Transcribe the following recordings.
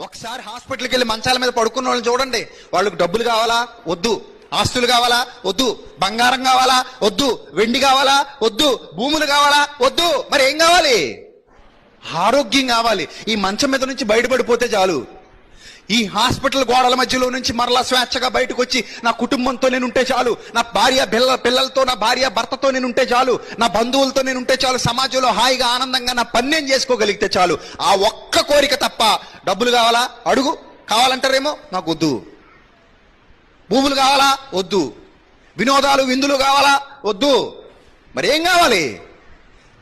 ఒకసారి హాస్పిటల్కి వెళ్ళి మంచాల మీద పడుకున్న వాళ్ళని చూడండి. వాళ్ళకి డబ్బులు కావాలా? వద్దు. ఆస్తులు కావాలా? వద్దు. బంగారం కావాలా? వద్దు. వెండి కావాలా? వద్దు. భూములు కావాలా? వద్దు. మరి ఏం కావాలి? ఆరోగ్యం కావాలి. ఈ మంచం మీద నుంచి బయటపడిపోతే చాలు. ఈ హాస్పిటల్ గోడల మధ్యలో నుంచి మరలా స్వేచ్ఛగా బయటకు వచ్చి నా కుటుంబంతో నేను ఉంటే చాలు నా భార్య పిల్ల పిల్లలతో నా భార్య భర్తతో నేను ఉంటే చాలు నా బంధువులతో నేను ఉంటే చాలు సమాజంలో హాయిగా ఆనందంగా నా పని నేను చేసుకోగలిగితే చాలు. ఆ ఒక్క కోరిక తప్ప డబ్బులు కావాలా? అడుగు. కావాలంటారేమో? నాకు వద్దు. భూములు కావాలా? వద్దు. వినోదాలు విందులు కావాలా? వద్దు. మరి ఏం కావాలి?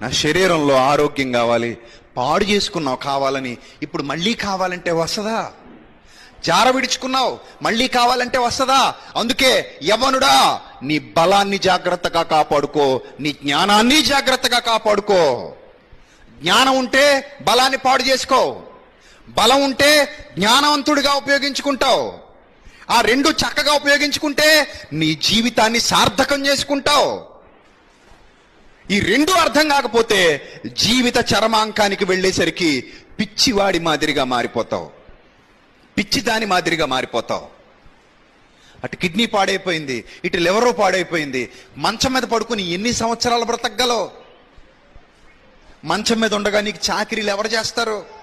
నా శరీరంలో ఆరోగ్యం కావాలి. పాడు చేసుకున్నావు కావాలని ఇప్పుడు మళ్ళీ కావాలంటే వస్తుందా? జార విడుచుకున్నావు. మళ్ళీ కావాలంటే వస్తుందా? అందుకే యవనుడా నీ బలాన్ని జాగ్రత్తగా కాపాడుకో నీ జ్ఞానాన్ని జాగ్రత్తగా కాపాడుకో. జ్ఞానం ఉంటే బలాన్ని పాడు చేసుకో. బలం ఉంటే జ్ఞానవంతుడిగా ఉపయోగించుకుంటావు. ఆ రెండు చక్కగా ఉపయోగించుకుంటే నీ జీవితాన్ని సార్థకం చేసుకుంటావు. ఈ రెండు అర్థం కాకపోతే జీవిత చరమాంకానికి వెళ్ళేసరికి పిచ్చివాడి మాదిరిగా మారిపోతావు. పిచ్చి దాని మాదిరిగా మారిపోతావు. అటు కిడ్నీ పాడైపోయింది ఇటు లివరు పాడైపోయింది. మంచం మీద పడుకుని ఎన్ని సంవత్సరాలు బ్రతకగలవు? మంచం మీద ఉండగా నీకు చాకరీలు ఎవరు చేస్తారు?